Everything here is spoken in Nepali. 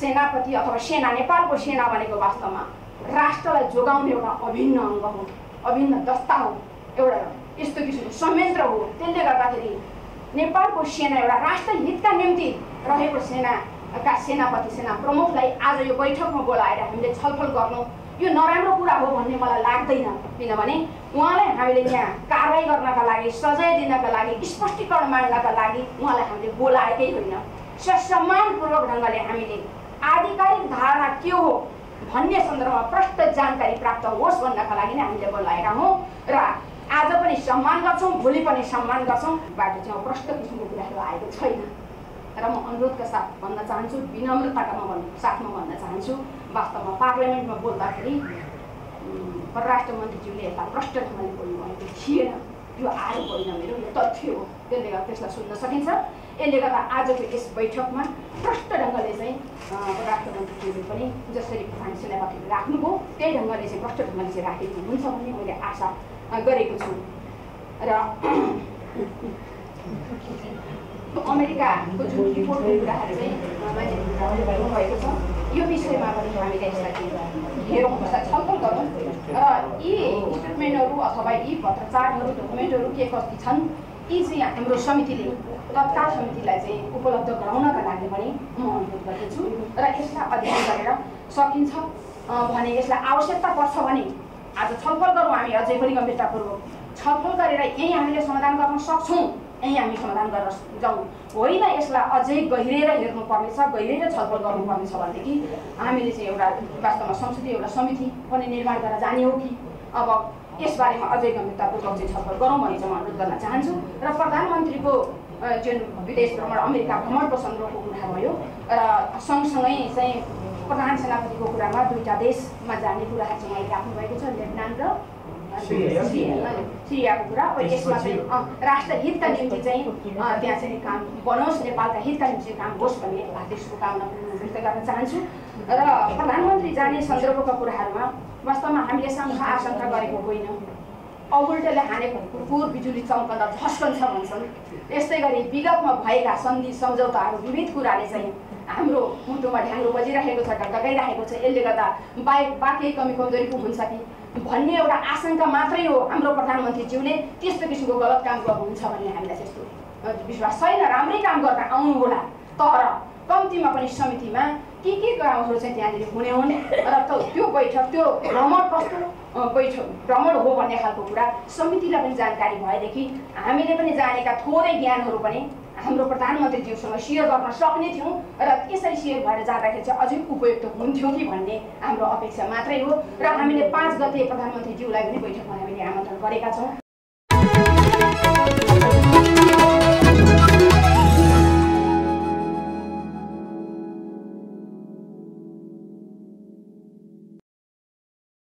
सेनापति अथवा सेना नेपालको सेना भनेको वास्तवमा राष्ट्रलाई जोगाउने एउटा अभिन्न अङ्ग हो अभिन्न दस्ता हो एउटा यस्तो किसिमको संयन्त्र हो। त्यसले गर्दाखेरि नेपालको सेना एउटा राष्ट्र हितका निम्ति रहेको सेनाका सेनापति सेना प्रमुखलाई आज यो बैठकमा बोलाएर हामीले छलफल गर्नु यो नराम्रो कुरा हो भन्ने मलाई लाग्दैन। किनभने उहाँलाई हामीले यहाँ कारवाही गर्नका लागि सजाय दिनका लागि स्पष्टीकरण माग्नका लागि उहाँलाई हामीले बोलाएकै होइन। ससम्मानपूर्वक ढङ्गले हामीले आधिकारिक धारणा के हो भन्ने सन्दर्भमा प्रष्ट जानकारी प्राप्त होस् भन्नका लागि नै हामीले बोलाएका हौँ र आज पनि सम्मान गर्छौँ भोलि पनि सम्मान गर्छौँ। बाटो चाहिँ प्रष्ट किसिमको कुराहरू आएको छैन। र म अनुरोधका साथ भन्न चाहन्छु विनम्रताका म साथमा भन्न चाहन्छु। वास्तवमा पार्लियामेन्टमा बोल्दाखेरि परराष्ट्र मन्त्रीज्यूले यसलाई प्रष्ट ढङ्गले बोल्नुभएको थिएन यो आरोप होइन मेरो यो तथ्य हो। त्यसले गर्दा त्यसलाई सुन्न सकिन्छ। यसले गर्दा आजको यस बैठकमा प्रष्ट ढङ्गले चाहिँ परराष्ट्र मन्त्रीज्यूले पनि जसरी प्रधान सेनापतिले राख्नुभयो त्यही ढङ्गले चाहिँ प्रष्ट ढङ्गले चाहिँ राखेको हुन्छ भन्ने मैले आशा गरेको छु। र अमेरिकाको जुन रिपोर्टको कुराहरू चाहिँ भएको छ यो विषयमा पनि हामीले यसलाई हेरौँ छलफल गरौँ। र यी स्टेटमेन्टहरू अथवा यी पत्रचारहरू डकुमेन्टहरू के कति छन् यी चाहिँ हाम्रो समितिले तत्काल समितिलाई चाहिँ उपलब्ध गराउनका लागि पनि म अनुरोध गर्दछु र यसलाई अध्ययन गरेर सकिन्छ। भने यसलाई आवश्यकता पर्छ भने आज छलफल गरौँ हामी अझै पनि गम्भीरतापूर्वक। छलफल गरेर यहीँ हामीले समाधान गर्न सक्छौँ यहीँ हामी समाधान गरेर जाउँ होइन यसलाई अझै गहिरेर हेर्नुपर्नेछ गहिरेर छलफल गर्नुपर्नेछ भनेदेखि हामीले चाहिँ एउटा वास्तवमा संसदीय एउटा समिति पनि निर्माण गरेर जाने हो कि? अब यसबारेमा अझै गम्भीरतापूर्वक चाहिँ छलफल गरौँ भन्ने चाहिँ म अनुरोध गर्न चाहन्छु र प्रधानमन्त्रीको जुन विदेश भ्रमण अमेरिका भ्रमणको सन्दर्भको कुरा भयो र सँगसँगै चाहिँ प्रधान सेनापतिको कुरामा दुईवटा देशमा जाने कुराहरू चाहिँ उहाँले राख्नुभएको छ लेबनान र सिरियाको कुरा अब यसमा चाहिँ राष्ट्र हितका निम्ति चाहिँ त्यहाँ चाहिँ काम बनोस् नेपालका हितका निम्ति काम होस् भन्ने हार्दिक शुभकामना व्यक्त गर्न चाहन्छु र प्रधानमन्त्री जाने सन्दर्भका कुराहरूमा वास्तवमा हामीले शङ्का आशंका गरेको होइन औगुल्टोले हानेको कुकुर बिजुली चम्कँदा झस्कन्छ भन्छन् यस्तै गरी विगतमा भएका सन्धि सम्झौताहरू विविध कुराले चाहिँ हाम्रो मुटुमा ढ्याङ्ग्रो बजिरहेको छ ढकढकाइरहेको छ यसले गर्दा बाहेक बाँकी कमी कमजोरी पो हुन्छ कि भन्ने एउटा आशंका मात्रै हो हाम्रो प्रधानमन्त्रीज्यूले। त्यस्तो किसिमको गलत काम गर्नुहुन्छ भन्ने हामीलाई त्यस्तो विश्वास छैन। राम्रै काम गर्न आउनु होला तर कम्तीमा पनि समितिमा के के कामहरू चाहिँ त्यहाँनिर? हुने हुन्? र त्यो बैठक त्यो भ्रमण कस्तो बैठक भ्रमण हो भन्ने खालको कुरा समितिलाई पनि जानकारी भएदेखि हामीले पनि जानेका थोरै ज्ञानहरू पनि हाम्रो प्रधानमन्त्रीज्यूसँग सेयर गर्न सक्ने थियौँ र यसरी सेयर भएर जाँदाखेरि चाहिँ अझै उपयुक्त हुन्थ्यो कि भन्ने हाम्रो अपेक्षा मात्रै हो र हामीले पाँच गते प्रधानमन्त्रीज्यूलाई पनि बैठकमा हामीले आमन्त्रण गरेका छौँ।